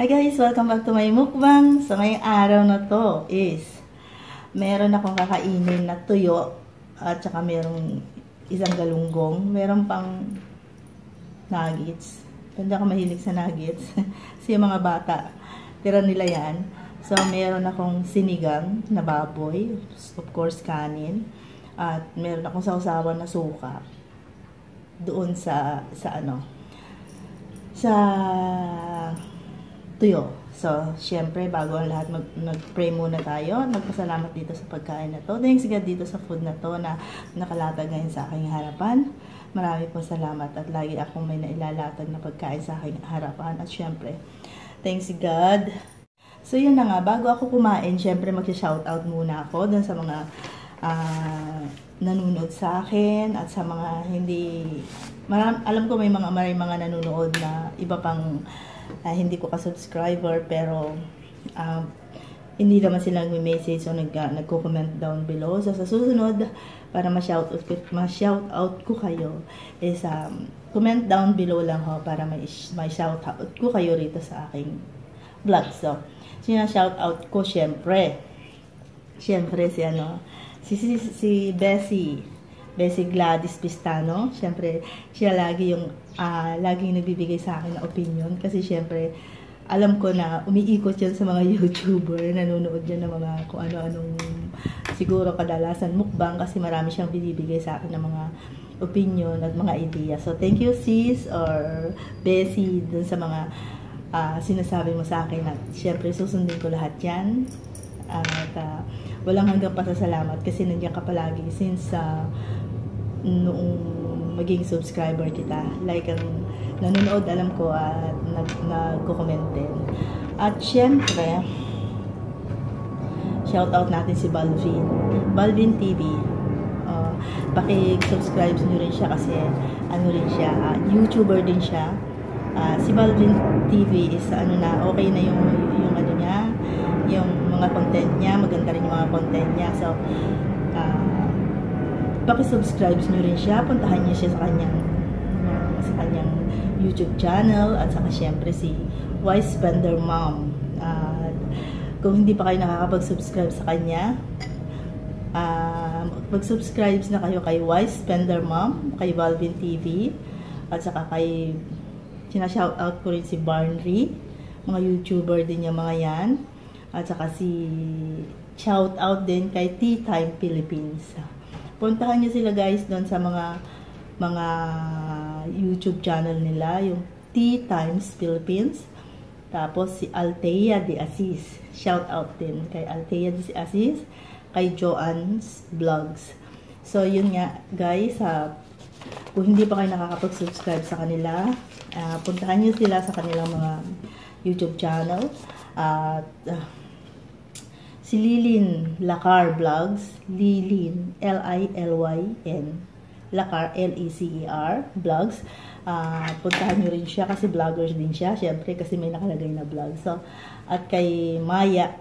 Hi guys! Welcome back to my mukbang. So ngayong araw na to is meron akong kakainin na tuyo at saka merong isang galunggong. Meron pang nuggets. Hindi ako mahilig sa nuggets. Kasi yung mga bata, tira nila yan. So meron akong sinigang na baboy. Of course, kanin. At meron akong sausawan na suka. Doon sa, sa ano, sa tuyo. So, syempre, bago ang lahat, nag-pray muna tayo. Nagpasalamat dito sa pagkain na to. Thanks God dito sa food na to na nakalatag ngayon sa aking harapan. Marami po salamat at lagi akong may nailalatag na pagkain sa aking harapan. At syempre, thanks God. So, yun na nga. Bago ako kumain, syempre, mag-shoutout muna ako dun sa mga uh, nanonood sa akin at sa mga hindi maram, alam ko may mga may mga nanonood na iba pang uh, hindi ko ka-subscriber pero uh, hindi naman sila nag-message o nag, uh, nagko-comment down below. So, sa susunod, para ma-shoutout ma-shout out ko kayo, is um, comment down below lang ho para may, may shout out ko kayo rito sa aking vlog. So, sina-shout out ko, syempre, syempre si ano, si, si, si Bessie, Bessie Gladys Pistano. Siyempre, siya lagi yung, uh, laging nagbibigay sa akin ng opinion. Kasi siyempre, alam ko na umiikot yan sa mga YouTuber, nanonood yan ng mga kung ano-anong siguro kadalasan mukbang kasi marami siyang binibigay sa akin ng mga opinion at mga idea. So, thank you sis or Bessie dun sa mga uh, sinasabi mo sa akin at syempre susundin ko lahat yan. At uh, walang hanggang pasasalamat kasi nandiyan ka palagi since uh, noong maging subscriber kita. Like, ang nanonood, alam ko, at nag, nagko-comment din. At syempre, shout out natin si Balvin. Balvin TV. Uh, paki-subscribe nyo rin siya kasi ano rin siya, uh, YouTuber din siya. Uh, si Balvin TV is ano na, okay na yung, yung ano niya, yung mga content niya, maganda rin yung mga content niya. So, paki-subscribe nyo rin siya. Puntahan niyo siya sa kanyang sa kanyang YouTube channel at saka syempre si Wise Spender Mom. Uh, kung hindi pa kayo nakakapag-subscribe sa kanya, uh, mag-subscribe na kayo kay Wise Spender Mom, kay Valvin TV, at saka kay sinashoutout ko rin si Barnry, mga YouTuber din yung mga yan. At saka si shoutout din kay Tea Time Philippines puntahan niyo sila guys doon sa mga mga YouTube channel nila, yung T Times Philippines. Tapos si Altea de Aziz. Shout out din kay Altea de Aziz, kay Joanne's Vlogs. So yun nga guys, uh, kung hindi pa kayo nakakapag-subscribe sa kanila, uh, puntahan niyo sila sa kanilang mga YouTube channel. At uh, si Lilin Lacar Vlogs, Lilin, L-I-L-Y-N, Lacar, L-E-C-E-R, Vlogs. Uh, puntahan nyo rin siya kasi vloggers din siya, syempre kasi may nakalagay na vlog. So, at kay Maya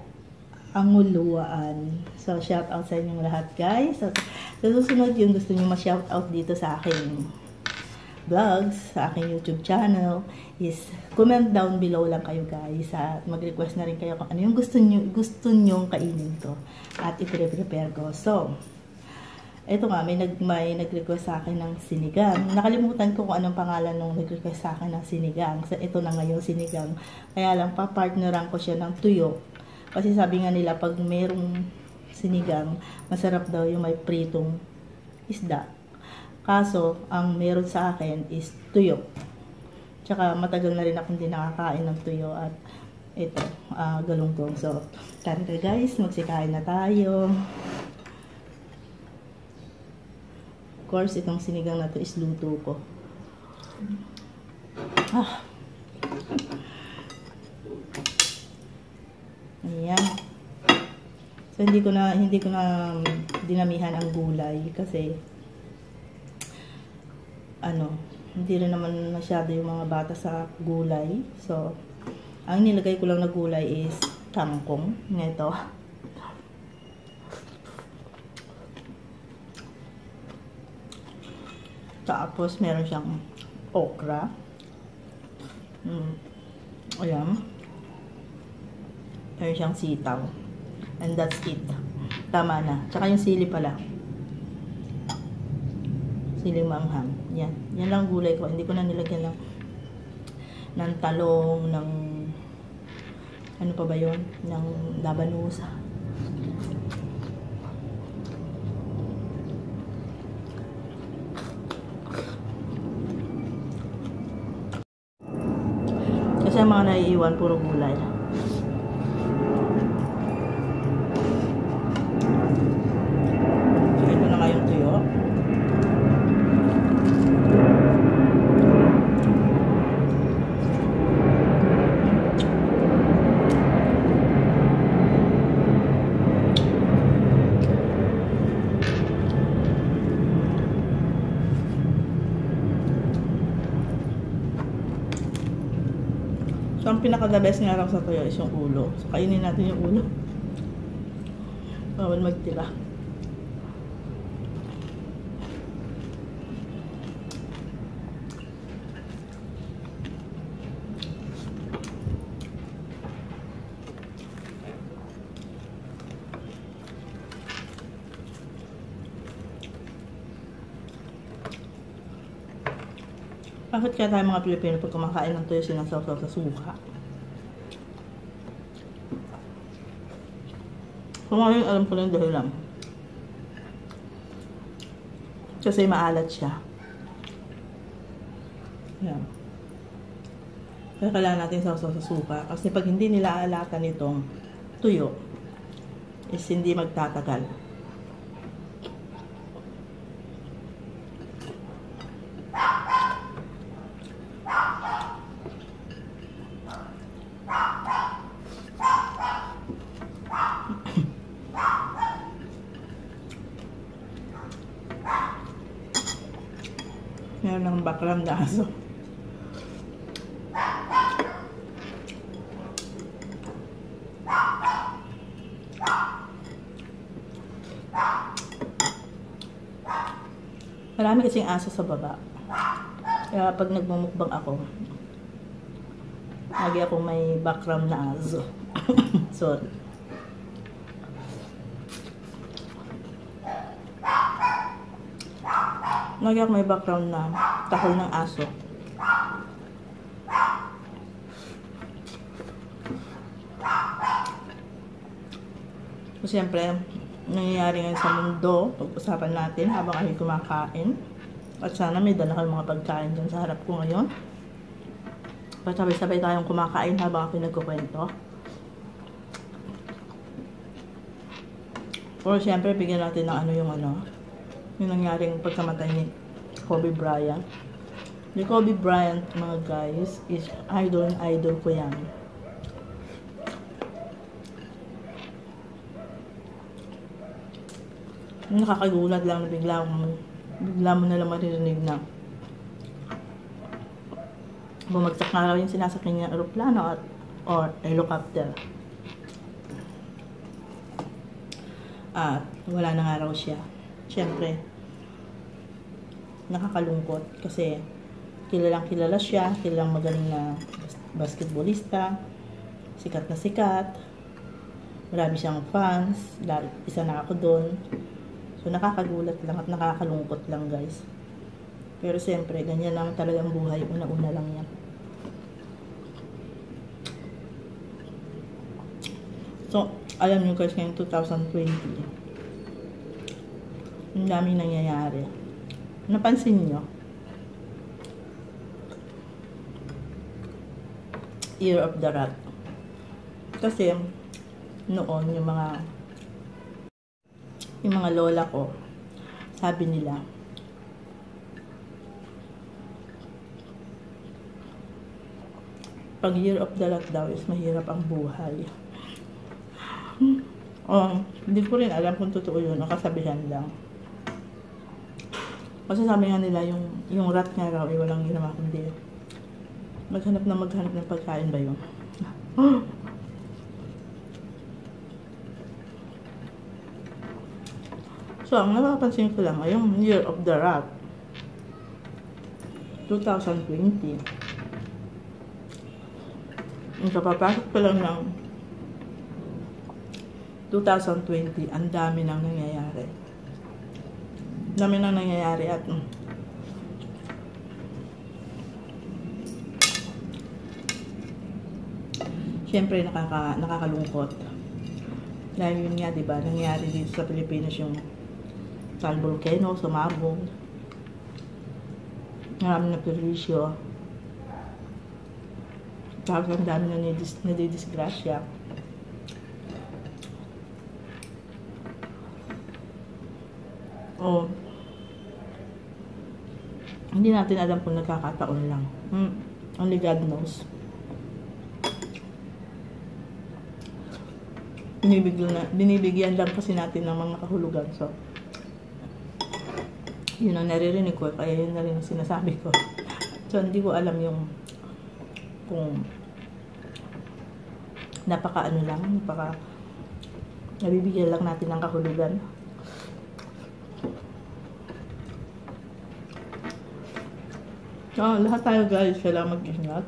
Anguluan. So, shout out sa inyong lahat guys. So, susunod yung gusto nyo ma-shout out dito sa aking vlogs, sa aking YouTube channel, is comment down below lang kayo guys. At mag-request na rin kayo kung ano yung gusto nyo, gusto nyong kainin to. At i-prepare ko. So, ito nga, may, nag, may nag-request sa akin ng sinigang. Nakalimutan ko kung anong pangalan nung nag-request sa akin ng sinigang. So, ito na ngayon sinigang. Kaya lang, pa-partneran ko siya ng tuyo. Kasi sabi nga nila, pag merong sinigang, masarap daw yung may pritong isda. Kaso, ang meron sa akin is tuyo. Tsaka matagal na rin akong hindi nakakain ng tuyo at ito, uh, galunggong. So, tara guys, magsikain na tayo. Of course, itong sinigang na to is luto ko. Ah. Ayan. So, hindi ko na, hindi ko na dinamihan ang gulay kasi ano, hindi rin naman masyado yung mga bata sa gulay. So, ang nilagay ko lang na gulay is kangkong. Nito. Tapos, meron siyang okra. Mm. Ayan. Meron siyang sitaw. And that's it. Tama na. Tsaka yung sili pala. Siling manghang. Yan. Yan lang gulay ko. Hindi ko na nilagyan ng ng talong, ng ano pa ba yon ng labanusa. Kasi ang mga naiiwan, puro gulay. So, ito na nga yung tuyo. So, ang pinaka-the best nga lang sa tuyo is yung ulo. So, kainin natin yung ulo. Bawal magtira. Bakit kaya tayo mga Pilipino pag kumakain ng tuyo sinasawsaw sa suka? Kung ngayon, alam ko lang dahil lang. Kasi maalat siya. Yan. Kaya kailangan natin sausaw sa suka. Kasi pag hindi nila alatan itong tuyo, is hindi magtatagal. Meron ng baklang na aso. Marami kasing aso sa baba. Kaya pag nagmumukbang ako, lagi akong may background na aso. Sorry. Lagi ako may background na tahol ng aso. So, siyempre, nangyayari ngayon sa mundo, pag-usapan natin habang kayo kumakain. At sana may dala kayong mga pagkain dyan sa harap ko ngayon. Pasabay-sabay tayong kumakain habang ako nagkukwento. Or siyempre, bigyan natin ng ano yung ano, yung nangyaring pagkamatay ni Kobe Bryant. Ni Kobe Bryant, mga guys, is idol and idol ko yan. Nakakagulat lang na bigla mo, bigla mo na lang maririnig na bumagsak na raw yung sinasakyan niya aeroplano at or helicopter. At wala na nga raw siya. Siyempre, nakakalungkot kasi kilalang kilala siya, kilalang magaling na basketballista, sikat na sikat, marami siyang fans, isa na ako doon. So nakakagulat lang at nakakalungkot lang guys. Pero siyempre, ganyan lang talagang buhay, una-una lang yan. So, alam nyo guys, ngayong 2020, ang daming nangyayari. Napansin nyo? Year of the Rat. Kasi, noon, yung mga yung mga lola ko, sabi nila, pag year of the rat daw is mahirap ang buhay. Oh, hindi ko rin alam kung totoo yun o kasabihan lang. Kasi sabi nga nila, yung, yung rat nga raw, eh, walang ginawa kundi maghanap na maghanap ng pagkain ba yun? so, ang napapansin ko lang, yung year of the rat, 2020, yung kapapasok pa lang ng 2020, ang dami nang nangyayari. Dami nang nangyayari at mm, Siyempre, nakaka, nakakalungkot. Dahil yun nga, di ba, nangyari dito sa Pilipinas yung San Volcano, sumabog. Marami na perwisyo. Tapos ang dami na nadidisgrasya. Oh. Hindi natin alam kung nagkakataon lang. Hmm. Only God knows. Binibigyan, na, binibigyan lang kasi natin ng mga kahulugan. So, yun ang naririnig ko. Kaya yun na rin ang sinasabi ko. So, hindi ko alam yung kung napaka ano lang, napaka nabibigyan lang natin ng kahulugan. Oh, lahat tayo guys, kailangan mag-ingat.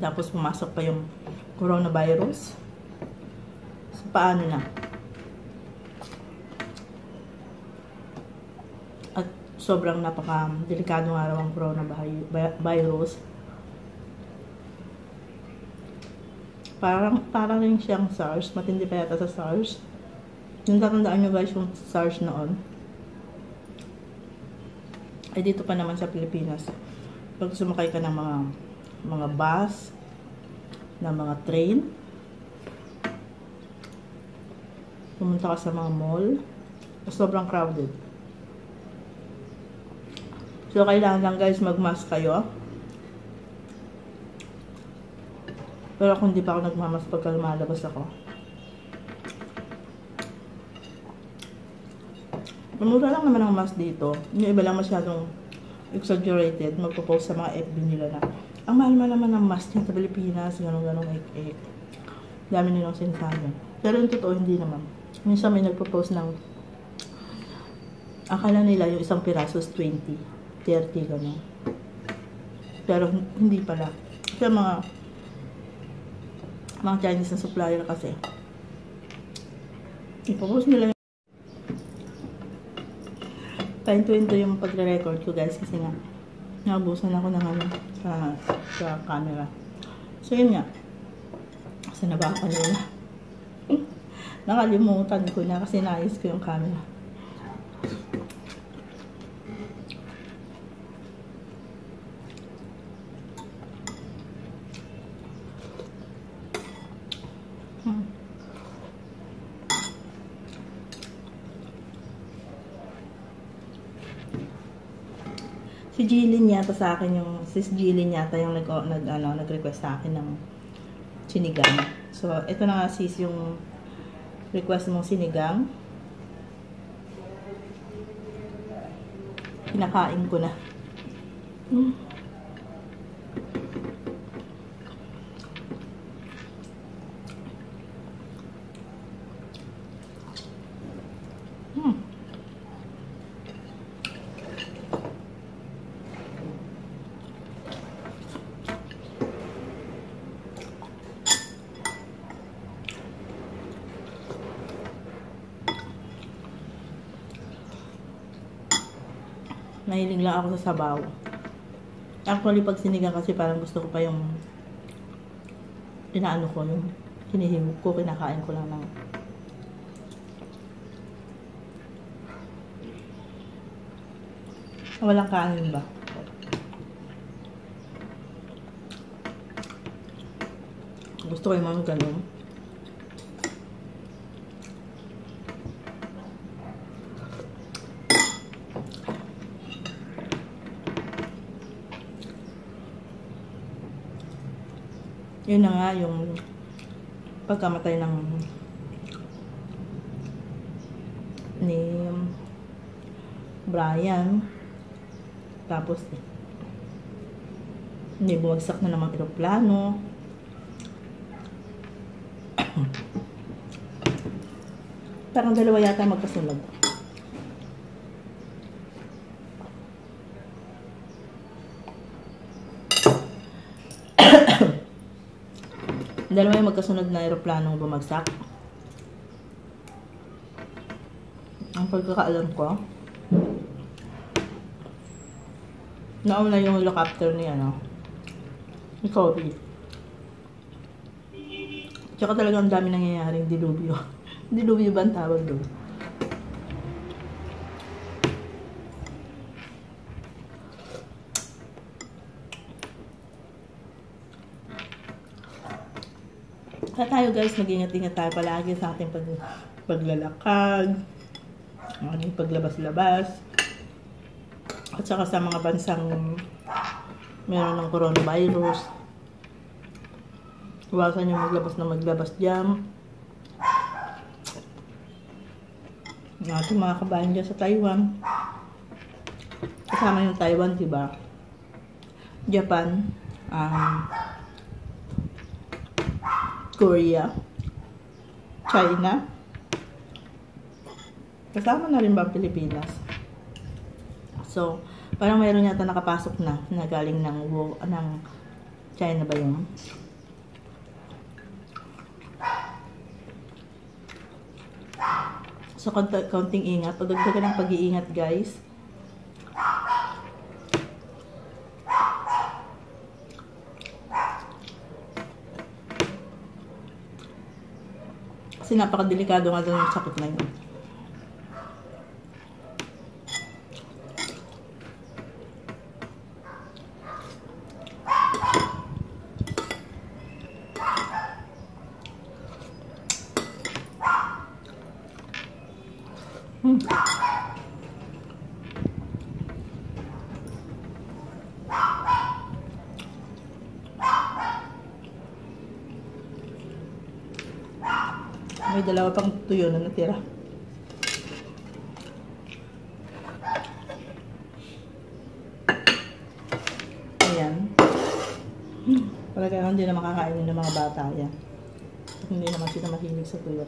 Tapos pumasok pa yung coronavirus. So, paano na? At sobrang napaka-delikado nga raw ang coronavirus. Parang, parang rin siyang SARS. Matindi pa yata sa SARS. Yung tatandaan nyo guys yung SARS noon. Ay dito pa naman sa Pilipinas pag sumakay ka ng mga mga bus, ng mga train, pumunta ka sa mga mall, sobrang crowded. So, kailangan lang guys mag-mask kayo. Pero kung di pa ako nagmamas pagka lumalabas ako. Mura lang naman ang mask dito. Yung iba lang masyadong exaggerated, magpo-post sa mga FB nila na ang mahal-mahal naman ng mask niya sa Pilipinas, gano'n-gano'n, ek-ek. Dami nilang sinasabi. Pero yung totoo, hindi naman. Minsan may nagpo-post ng akala nila yung isang piraso is 20, 30, gano'n. Pero hindi pala. Kasi mga mga Chinese na supplier kasi ipopost nila yung Painto-into yung pagre-record ko guys kasi nga naubusan ako ng ano sa, sa camera. So yun nga. Kasi na ba? Nakalimutan ko na kasi naayos ko yung camera. Hmm. Si Jilin yata sa akin yung sis Jilin yata yung nag, nag ano nag-request sa akin ng sinigang. So, ito na nga sis yung request mong sinigang. Kinakain ko na. Mm. Nahiling lang ako sa sabaw. Actually, pag sinigang kasi parang gusto ko pa yung inaano ko, yung hinihimog ko, kinakain ko lang ng walang kanin ba? Gusto ko yung mga ganun. Yun na nga yung pagkamatay ng ni Brian. Tapos hindi bumagsak na namang aeroplano. Parang dalawa yata magkasunod Dalawa yung magkasunod na aeroplanong bumagsak. Ang pagkakaalam ko, nauna yung helicopter ni ano, ni Kobe. Tsaka talagang dami nangyayaring dilubyo. dilubyo ba ang tawag doon? Kaya tayo guys, mag-ingat-ingat tayo palagi sa ating pag paglalakad, ating paglabas-labas, at saka sa mga bansang meron ng coronavirus. Iwasan yung maglabas na maglabas dyan. Ang ating mga kabayan dyan sa Taiwan. Kasama yung Taiwan, diba? Japan, um, Korea, China, kasama na rin ba Pilipinas? So, parang mayroon yata nakapasok na na galing ng, ng China ba yun? So, konti- konting ingat. Pagdagdagan ng pag-iingat, guys. Kasi napakadelikado nga doon yung sakit na yun. Hmm. May dalawa pang tuyo na natira. Ayan. Hmm. Talaga hindi na makakain ng mga bata yan. Hindi naman sila mahilig sa tuyo.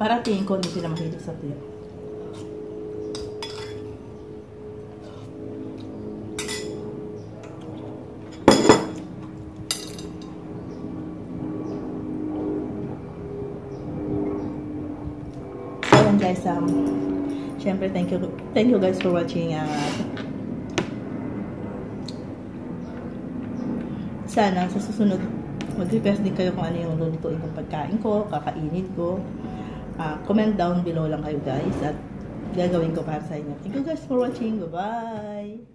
Para tingin ko hindi sila mahilig sa tuyo. So yun guys, um, syempre thank you, thank you guys for watching. Uh, sana sa susunod mag-request din kayo kung ano yung lulutuin kong pagkain ko, kakainin ko. Uh, comment down below lang kayo guys at gagawin ko para sa inyo. Thank you guys for watching. Bye-bye!